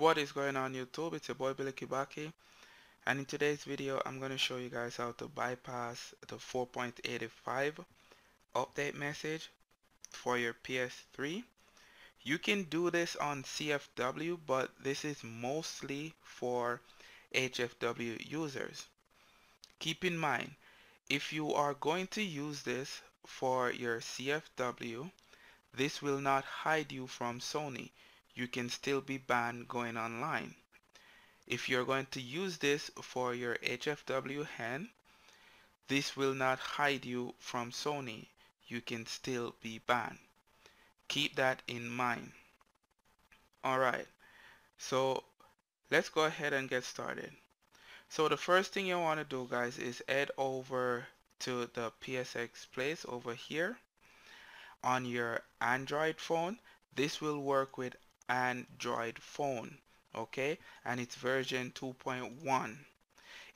What is going on YouTube? It's your boy Billy Kibaki and in today's video I'm going to show you guys how to bypass the 4.85 update message for your PS3. You can do this on CFW but this is mostly for HFW users. Keep in mind if you are going to use this for your CFW this will not hide you from Sony you can still be banned going online. If you're going to use this for your HFW hen, this will not hide you from Sony. You can still be banned. Keep that in mind. Alright, so let's go ahead and get started. So the first thing you want to do guys is head over to the PSX place over here on your Android phone. This will work with Android phone okay? And it's version 2.1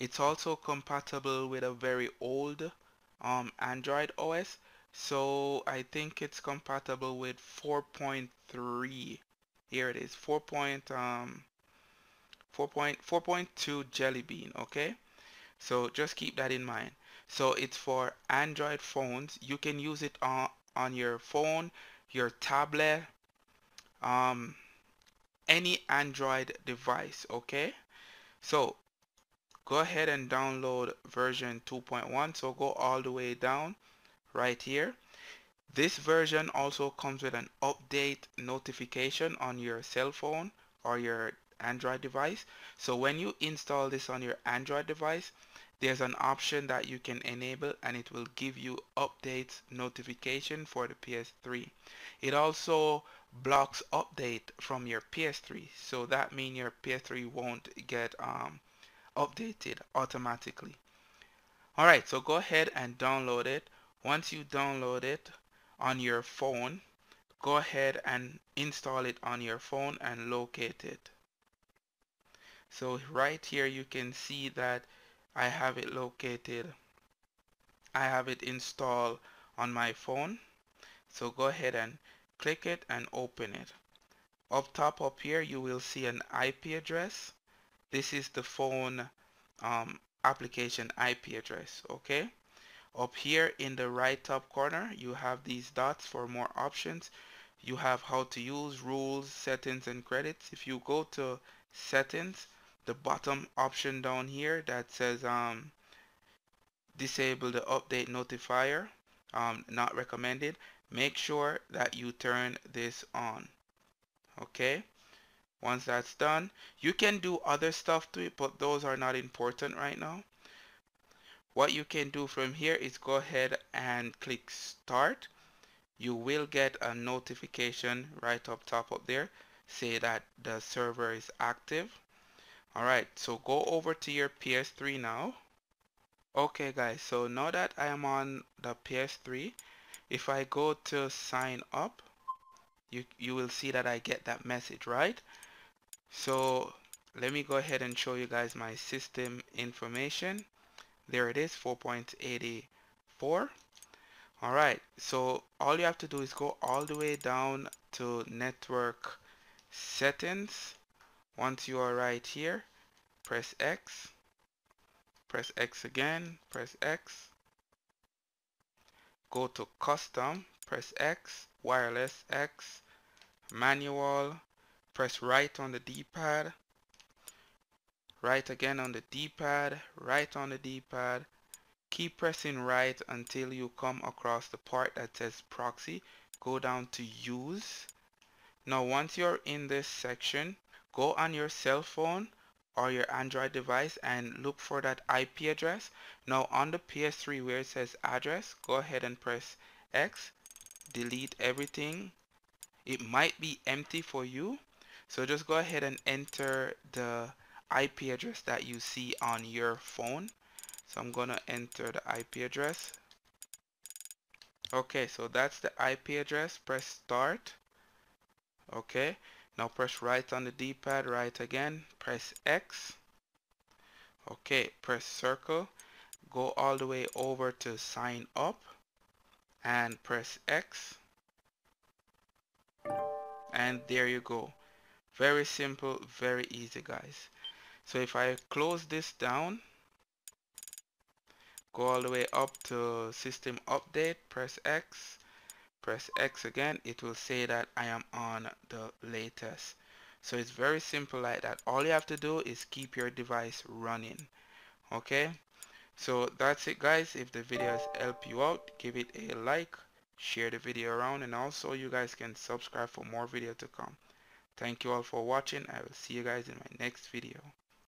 it's also compatible with a very old um, Android OS so I think it's compatible with 4.3 here it is 4. Point, um, 4.4.2 Jelly Bean okay? So just keep that in mind. So it's for Android phones. You can use it on on your phone your tablet um, any Android device okay? So go ahead and download version 2.1 so go all the way down right here. This version also comes with an update notification on your cell phone or your Android device. So when you install this on your Android device there's an option that you can enable and it will give you updates notification for the PS3 it also blocks update from your PS3 so that means your PS3 won't get um, updated automatically. Alright so go ahead and download it. Once you download it on your phone go ahead and install it on your phone and locate it. So right here you can see that I have it located. I have it installed on my phone. So go ahead and click it and open it. Up top up here you will see an IP address. This is the phone um, application IP address okay? Up here in the right top corner you have these dots for more options. You have how to use rules settings and credits. If you go to settings the bottom option down here that says um, disable the update notifier um, not recommended make sure that you turn this on okay? Once that's done you can do other stuff to it but those are not important right now. What you can do from here is go ahead and click start. You will get a notification right up top up there say that the server is active. Alright so go over to your PS3 now. Okay guys so now that I am on the PS3 if I go to sign up you you will see that I get that message right? So let me go ahead and show you guys my system information. There it is 4.84 alright so all you have to do is go all the way down to network settings. Once you are right here press X press X again press X go to custom press X wireless X manual press right on the d-pad right again on the d-pad right on the d-pad. Keep pressing right until you come across the part that says proxy. Go down to use. Now once you're in this section go on your cell phone or your Android device and look for that IP address. Now on the PS3 where it says address, go ahead and press X, delete everything. It might be empty for you. So just go ahead and enter the IP address that you see on your phone. So I'm going to enter the IP address. Okay, so that's the IP address. Press start. Okay, now press right on the d-pad right again. Press X. Okay press circle. Go all the way over to sign up and press X. And there you go. Very simple very easy guys. So if I close this down go all the way up to system update press X press X again it will say that I am on the latest. So it's very simple like that. All you have to do is keep your device running okay? So that's it guys. If the video has helped you out give it a like share the video around and also you guys can subscribe for more video to come. Thank you all for watching. I will see you guys in my next video